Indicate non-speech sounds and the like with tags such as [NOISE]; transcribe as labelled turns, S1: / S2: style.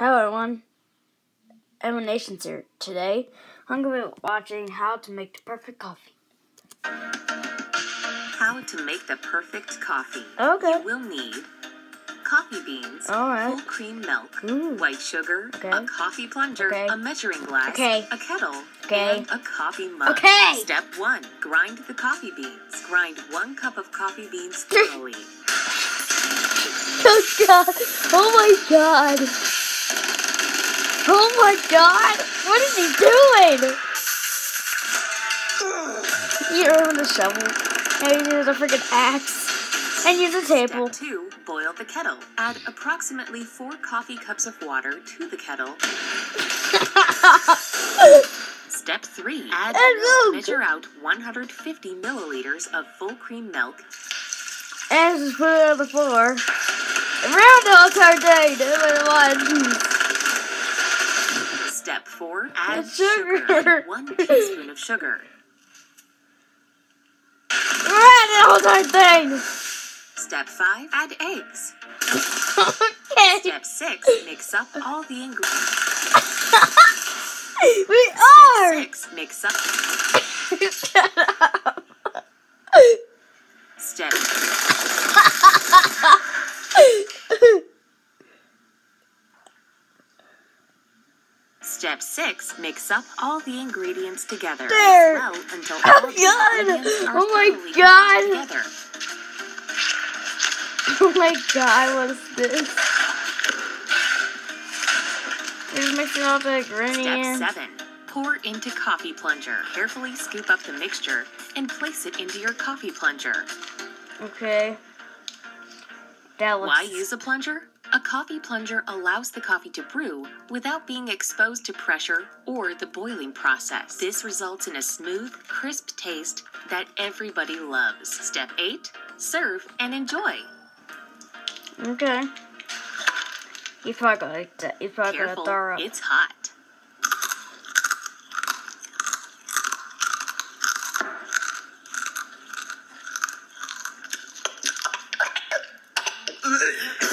S1: Hello everyone, Evanations here. Today, I'm going to be watching how to make the perfect coffee.
S2: How to make the perfect coffee.
S1: Okay.
S2: You will need coffee beans,
S1: All right.
S2: full cream milk,
S1: Ooh.
S2: white sugar,
S1: Okay.
S2: a coffee plunger,
S1: Okay.
S2: a measuring glass,
S1: Okay.
S2: a kettle,
S1: Okay.
S2: and a coffee mug.
S1: Okay.
S2: Step one, grind the coffee beans. Grind one cup of coffee beans [LAUGHS] thoroughly.
S1: Oh god! Oh my god! Oh my god! What is he doing? You know, with a shovel. And he using a freaking axe. And use a table.
S2: Step two, boil the kettle. Add approximately four coffee cups of water to the kettle. [LAUGHS] Step three, add
S1: And
S2: milk. Measure out 150 milliliters of full cream milk
S1: and just put it on the floor. Around the entire day, do it once.
S2: Step four, add
S1: sugar.
S2: sugar. [LAUGHS] One teaspoon of sugar.
S1: Around the entire thing.
S2: Step five, add eggs.
S1: okay.
S2: Step six, mix up all the ingredients. [LAUGHS]
S1: We
S2: Step
S1: are.
S2: six, mix up. [LAUGHS] Step Step six, mix up all the ingredients together.
S1: There.
S2: well until
S1: Oh,
S2: all the ingredients are
S1: Oh, my God.
S2: together. [LAUGHS]
S1: oh my god, what is this? Just mixing all the
S2: Step
S1: ingredients.
S2: seven, pour into coffee plunger. Carefully scoop up the mixture and place it into your coffee plunger.
S1: Okay. That looks.
S2: Why use a plunger? A coffee plunger allows the coffee to brew without being exposed to pressure or the boiling process. This results in a smooth, crisp taste that everybody loves. Step 8 Serve and enjoy.
S1: Okay. He's probably gonna like that. He's probably
S2: Careful,
S1: gonna
S2: it's hot. [LAUGHS]